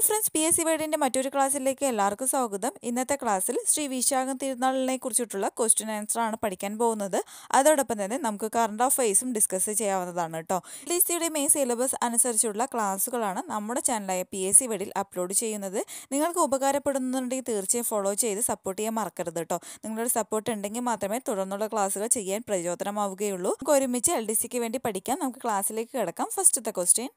Hi friends P. S. C. വേർഡിന്റെ മറ്റൊരു ക്ലാസ്സിലേക്ക് എല്ലാവർക്കും സ്വാഗതം. ഇന്നത്തെ ക്ലാസ്സിൽ ശ്രീ വിശാഖം തിരുനാളിനെ കുറിച്ചിട്ടുള്ള ക്വസ്റ്റ്യൻ ആൻസർ ആണ് പഠിക്കാൻ പോകുന്നത്. അതോടൊപ്പം തന്നെ നമുക്ക് കറണ്ട് അഫയേഴ്സും ഡിസ്കസ് ചെയ്യാവുന്നതാണ് കേട്ടോ. ഡി സിയുടെ മെയിൻ സിലബസ് അനുസരിച്ചുള്ള ക്ലാസ്സുകളാണ് നമ്മുടെ ചാനലായ പി എസ് സി. വേർഡിൽ അപ്ലോഡ് ചെയ്യുന്നത്. നിങ്ങൾക്ക് ഉപകാരപ്പെടുന്നുണ്ടെങ്കിൽ തീർച്ചയായും ഫോളോ ചെയ്ത് സപ്പോർട്ട് ചെയ്യാൻ മറക്കരുത് കേട്ടോ. നിങ്ങളുടെ സപ്പോർട്ട് ഉണ്ടെങ്കിൽ മാത്രമേ തുടർന്നുള്ള ക്ലാസ്സുകൾ ചെയ്യാൻ പ്രചോദനമാവുകയുള്ളൂ. നമുക്ക് ഒരുമിച്ച് എൽ ഡി സിക്ക് വേണ്ടി പഠിക്കാം. നമുക്ക് ക്ലാസ്സിലേക്ക് കിടക്കാം. ഫസ്റ്റത്തെ ക്വസ്റ്റ്യൻ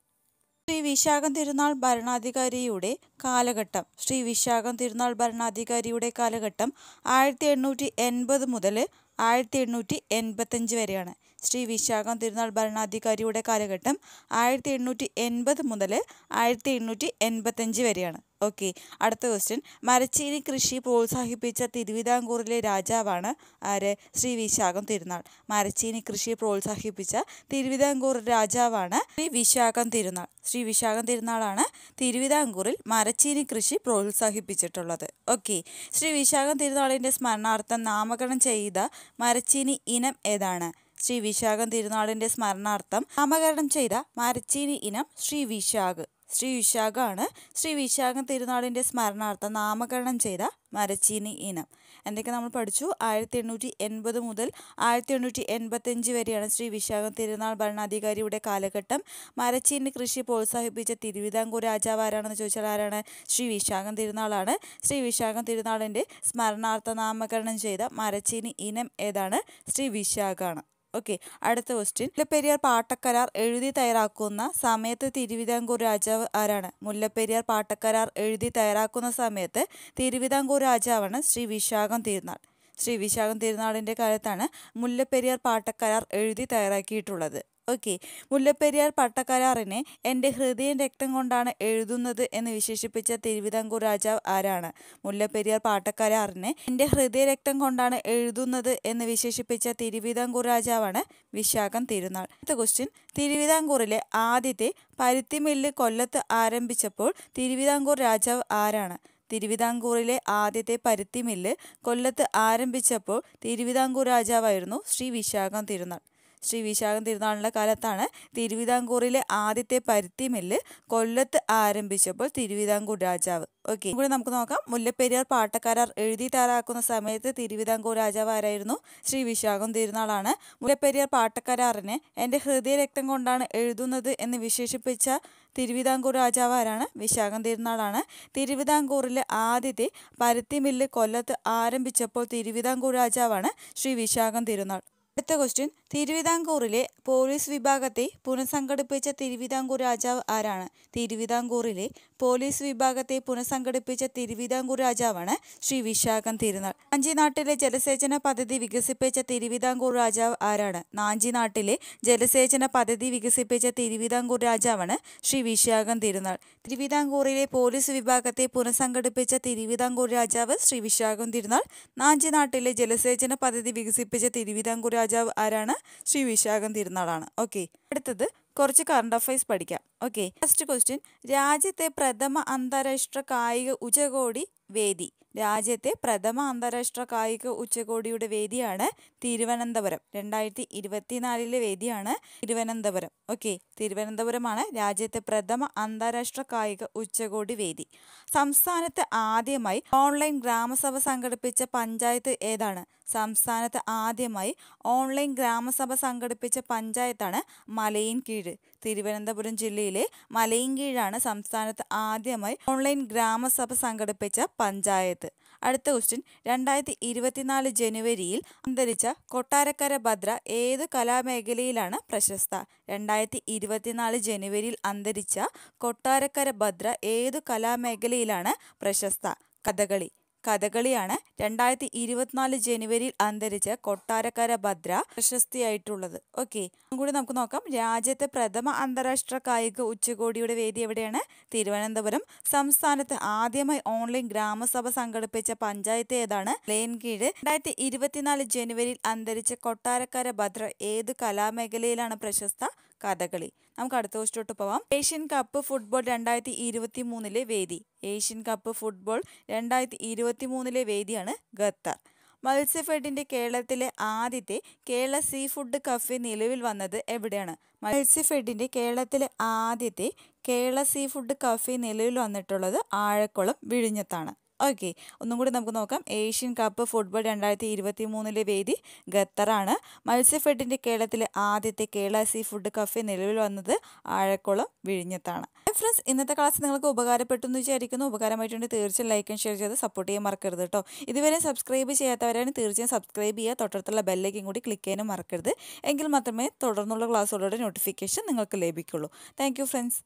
ശ്രീ വിശാഖം തിരുനാൾ ഭരണാധികാരിയുടെ കാലഘട്ടം. ശ്രീ വിശാഖം തിരുനാൾ ഭരണാധികാരിയുടെ കാലഘട്ടം ആയിരത്തി എണ്ണൂറ്റി എൺപത് മുതൽ ആയിരത്തി എണ്ണൂറ്റി എൺപത്തഞ്ച് വരെയാണ്. ശ്രീ വിശാഖം തിരുനാൾ ഭരണാധികാരിയുടെ കാലഘട്ടം ആയിരത്തി എണ്ണൂറ്റി എൺപത് മുതൽ ആയിരത്തി എണ്ണൂറ്റി എൺപത്തഞ്ച് വരെയാണ്. ഓക്കെ. അടുത്ത ക്വസ്റ്റ്യൻ മരച്ചീനി കൃഷി പ്രോത്സാഹിപ്പിച്ച തിരുവിതാംകൂറിലെ രാജാവാണ് ആര്? ശ്രീ വിശാഖം തിരുനാൾ. മരച്ചീനി കൃഷി പ്രോത്സാഹിപ്പിച്ച തിരുവിതാംകൂർ രാജാവാണ് ശ്രീ വിശാഖം തിരുനാൾ. ശ്രീ വിശാഖം തിരുനാളാണ് തിരുവിതാംകൂറിൽ മരച്ചീനി കൃഷി പ്രോത്സാഹിപ്പിച്ചിട്ടുള്ളത്. ഓക്കെ. ശ്രീ വിശാഖം തിരുനാളിന്റെ സ്മരണാർത്ഥം നാമകരണം ചെയ്ത മരച്ചീനി ഇനം ഏതാണ്? ശ്രീ വിശാഖം തിരുനാളിന്റെ സ്മരണാർത്ഥം നാമകരണം ചെയ്ത മരച്ചീനി ഇനം ശ്രീ വിശാഖ്. ശ്രീ വിശാഖാണ് ശ്രീ വിശാഖം തിരുനാളിന്റെ സ്മരണാർത്ഥം നാമകരണം ചെയ്ത മരച്ചീനി ഇനം. എന്തൊക്കെ നമ്മൾ പഠിച്ചു? ആയിരത്തി എണ്ണൂറ്റി എൺപത് മുതൽ ആയിരത്തി എണ്ണൂറ്റി എൺപത്തഞ്ച് വരെയാണ് ശ്രീ വിശാഖം തിരുനാൾ ഭരണാധികാരിയുടെ കാലഘട്ടം. മരച്ചീനി കൃഷി പ്രോത്സാഹിപ്പിച്ച തിരുവിതാംകൂർ രാജാവ് ആരാണെന്ന് ചോദിച്ചാൽ ആരാണ്? ശ്രീ വിശാഖം തിരുനാളാണ്. ശ്രീ വിശാഖം തിരുനാളിന്റെ സ്മരണാർത്ഥ നാമകരണം ചെയ്ത മരച്ചീനി ഇനം ഏതാണ്? ശ്രീ വിശാഖാണ്. ഓക്കെ അടുത്ത ക്വസ്റ്റ്യൻ മുല്ലപ്പെരിയാർ പാട്ടക്കരാർ എഴുതി തയ്യാറാക്കുന്ന സമയത്ത് തിരുവിതാംകൂർ രാജാവ് ആരാണ്? മുല്ലപ്പെരിയാർ പാട്ടക്കരാർ എഴുതി തയ്യാറാക്കുന്ന സമയത്ത് തിരുവിതാംകൂർ രാജാവാണ് ശ്രീ വിശാഖം തിരുനാൾ. ശ്രീ വിശാഖം തിരുനാളിന്റെ കാലത്താണ് മുല്ലപ്പെരിയാർ പാട്ടക്കരാർ എഴുതി തയ്യാറാക്കിയിട്ടുള്ളത്. ഓക്കെ. മുല്ലപ്പെരിയാർ പട്ടക്കരാറിനെ എന്റെ ഹൃദയം രക്തം കൊണ്ടാണ് എഴുതുന്നത് എന്ന് വിശേഷിപ്പിച്ച തിരുവിതാംകൂർ രാജാവ് ആരാണ്? മുല്ലപ്പെരിയാർ പാട്ടക്കരാറിനെ എന്റെ ഹൃദയ രക്തം കൊണ്ടാണ് എഴുതുന്നത് എന്ന് വിശേഷിപ്പിച്ച തിരുവിതാംകൂർ രാജാവാണ് വിശാഖം തിരുനാൾ. അടുത്ത ക്വസ്റ്റ്യൻ തിരുവിതാംകൂറിലെ ആദ്യത്തെ പരുത്തി മില്ല് കൊല്ലത്ത് ആരംഭിച്ചപ്പോൾ തിരുവിതാംകൂർ രാജാവ് ആരാണ്? തിരുവിതാംകൂറിലെ ആദ്യത്തെ പരുത്തി മില്ല് കൊല്ലത്ത് ആരംഭിച്ചപ്പോൾ തിരുവിതാംകൂർ രാജാവായിരുന്നു ശ്രീ വിശാഖം തിരുനാൾ. ശ്രീ വിശാഖം തിരുനാളിന്റെ കാലത്താണ് തിരുവിതാംകൂറിലെ ആദ്യത്തെ പരുത്തി മില്ല് കൊല്ലത്ത് ആരംഭിച്ചപ്പോൾ തിരുവിതാംകൂർ രാജാവ്. ഓക്കെ. ഇവിടെ നമുക്ക് നോക്കാം. മുല്ലപ്പെരിയാർ പാട്ടക്കാരാർ എഴുതി തയ്യാറാക്കുന്ന സമയത്ത് തിരുവിതാംകൂർ രാജാവ് ആരായിരുന്നു? ശ്രീ വിശാഖം തിരുനാളാണ്. മുല്ലപ്പെരിയാർ പാട്ടക്കരാറിനെ എന്റെ ഹൃദയ രക്തം കൊണ്ടാണ് എഴുതുന്നത് എന്ന് വിശേഷിപ്പിച്ച തിരുവിതാംകൂർ രാജാവ് ആരാണ്? വിശാഖം തിരുനാളാണ്. തിരുവിതാംകൂറിലെ ആദ്യത്തെ പരുത്തി മില്ല് കൊല്ലത്ത് ആരംഭിച്ചപ്പോൾ തിരുവിതാംകൂർ രാജാവാണ് ശ്രീ വിശാഖം തിരുനാൾ. അടുത്ത ക്വസ്റ്റ്യൻ തിരുവിതാംകൂറിലെ പോലീസ് വിഭാഗത്തെ പുനഃസംഘടിപ്പിച്ച തിരുവിതാംകൂർ രാജാവ് ആരാണ്? തിരുവിതാംകൂറിലെ പോലീസ് വിഭാഗത്തെ പുനഃസംഘടിപ്പിച്ച തിരുവിതാംകൂർ രാജാവാണ് ശ്രീ വിശാഖം തിരുനാൾ. നാഞ്ചിനാട്ടിലെ ജലസേചന പദ്ധതി വികസിപ്പിച്ച തിരുവിതാംകൂർ രാജാവ് ആരാണ്? നാഞ്ചിനാട്ടിലെ ജലസേചന പദ്ധതി വികസിപ്പിച്ച തിരുവിതാംകൂർ രാജാവാണ് ശ്രീ വിശാഖം തിരുനാൾ. തിരുവിതാംകൂറിലെ പോലീസ് വിഭാഗത്തെ പുനഃസംഘടിപ്പിച്ച തിരുവിതാംകൂർ രാജാവ് ശ്രീ വിശാഖം തിരുനാൾ. നാഞ്ചിനാട്ടിലെ ജലസേചന പദ്ധതി വികസിപ്പിച്ച തിരുവിതാംകൂർ രാജാവ് ആരാണ്? ശ്രീ വിശാഖം തിരുനാളാണ്. ഓക്കെ അടുത്തത് കുറച്ച് കറണ്ട് അഫയേഴ്സ് പഠിക്കാം. ഓക്കെ. ഫസ്റ്റ് ക്വസ്റ്റ്യൻ രാജ്യത്തെ പ്രഥമ അന്താരാഷ്ട്ര കായിക ഉച്ചകോടി വേദി. രാജ്യത്തെ പ്രഥമ അന്താരാഷ്ട്ര കായിക ഉച്ചകോടിയുടെ വേദിയാണ് തിരുവനന്തപുരം. രണ്ടായിരത്തി ഇരുപത്തിനാലിലെ വേദിയാണ് തിരുവനന്തപുരം. ഓക്കെ. തിരുവനന്തപുരമാണ് രാജ്യത്തെ പ്രഥമ അന്താരാഷ്ട്ര കായിക ഉച്ചകോടി വേദി. സംസ്ഥാനത്ത് ആദ്യമായി ഓൺലൈൻ ഗ്രാമസഭ സംഘടിപ്പിച്ച പഞ്ചായത്ത് ഏതാണ്? സംസ്ഥാനത്ത് ആദ്യമായി ഓൺലൈൻ ഗ്രാമസഭ സംഘടിപ്പിച്ച പഞ്ചായത്താണ് മലയിൻകീഴ്. തിരുവനന്തപുരം ജില്ലയിലെ മലയിൻകീഴാണ് സംസ്ഥാനത്ത് ആദ്യമായി ഓൺലൈൻ ഗ്രാമസഭ സംഘടിപ്പിച്ച പഞ്ചായത്ത്. അടുത്ത ക്വസ്റ്റ്യൻ രണ്ടായിരത്തി ഇരുപത്തിനാല് ജനുവരിയിൽ അന്തരിച്ച കൊട്ടാരക്കര ഭദ്ര ഏത് കലാമേഖലയിലാണ് പ്രശസ്ത? രണ്ടായിരത്തി ഇരുപത്തിനാല് ജനുവരിയിൽ അന്തരിച്ച കൊട്ടാരക്കര ഭദ്ര ഏത് കലാമേഖലയിലാണ് പ്രശസ്ത? കഥകളി. കഥകളിയാണ് രണ്ടായിരത്തി ഇരുപത്തിനാല് ജനുവരിയിൽ അന്തരിച്ച കൊട്ടാരക്കര ഭദ്ര പ്രശസ്തിയായിട്ടുള്ളത്. ഓക്കെ കൂടി നമുക്ക് നോക്കാം. രാജ്യത്തെ പ്രഥമ അന്താരാഷ്ട്ര കായിക ഉച്ചകോടിയുടെ വേദി എവിടെയാണ്? തിരുവനന്തപുരം. സംസ്ഥാനത്ത് ആദ്യമായി ഓൺലൈൻ ഗ്രാമസഭ സംഘടിപ്പിച്ച പഞ്ചായത്ത് ഏതാണ്? ലേൻകീഴ് രണ്ടായിരത്തി ഇരുപത്തിനാല് ജനുവരിയിൽ അന്തരിച്ച കൊട്ടാരക്കര ഭദ്ര ഏത് കലാമേഖലയിലാണ് പ്രശസ്ത? കഥകളി. നമുക്ക് അടുത്ത ക്വസ്റ്റോട്ട് പോവാം. ഏഷ്യൻ കപ്പ് ഫുട്ബോൾ രണ്ടായിരത്തി ഇരുപത്തി മൂന്നിലെ വേദി. ഏഷ്യൻ കപ്പ് ഫുട്ബോൾ രണ്ടായിരത്തി ഇരുപത്തി മൂന്നിലെ വേദിയാണ് ഖത്തർ. മത്സ്യഫെഡിന്റെ കേരളത്തിലെ ആദ്യത്തെ കേരള സീ ഫുഡ് കഫേ നിലവിൽ വന്നത് എവിടെയാണ്? മത്സ്യഫെഡിന്റെ കേരളത്തിലെ ആദ്യത്തെ കേരള സീ ഫുഡ് കഫേ നിലവിൽ വന്നിട്ടുള്ളത് ആഴക്കുളം വിഴിഞ്ഞത്താണ്. ഓക്കെ ഒന്നും കൂടി നമുക്ക് നോക്കാം. ഏഷ്യൻ കപ്പ് ഫുട്ബോൾ രണ്ടായിരത്തി ഇരുപത്തി മൂന്നിലെ വേദി ഖത്തറാണ്. മത്സ്യഫെഡിന്റെ കേരളത്തിലെ ആദ്യത്തെ കേരള സീ ഫുഡ് കഫേ നിലവിൽ വന്നത് ആഴക്കുളം വിഴിഞ്ഞത്താണ്. ഫ്രണ്ട്സ് ഇന്നത്തെ ക്ലാസ് നിങ്ങൾക്ക് ഉപകാരപ്പെട്ടു എന്ന് വിചാരിക്കുന്നു. ഉപകാരമായിട്ടുണ്ടെങ്കിൽ തീർച്ചയായും ലൈക്ക് ആൻഡ് ഷെയർ ചെയ്ത് സപ്പോർട്ട് ചെയ്യാൻ മറക്കരുത് കേട്ടോ ഇതുവരെ സബ്സ്ക്രൈബ് ചെയ്യാത്തവരാണ് തീർച്ചയായും സബ്സ്ക്രൈബ് ചെയ്യുക. തൊട്ടടുത്തുള്ള ബെല്ലേക്കും കൂടി ക്ലിക്ക് ചെയ്യാനും മറക്കരുത്. എങ്കിൽ മാത്രമേ തുടർന്നുള്ള ക്ലാസ്സുകളുടെ നോട്ടിഫിക്കേഷൻ നിങ്ങൾക്ക് ലഭിക്കുള്ളൂ. Thank friends